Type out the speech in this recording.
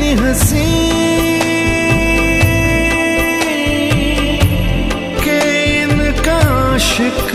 हसी के इनका आशिक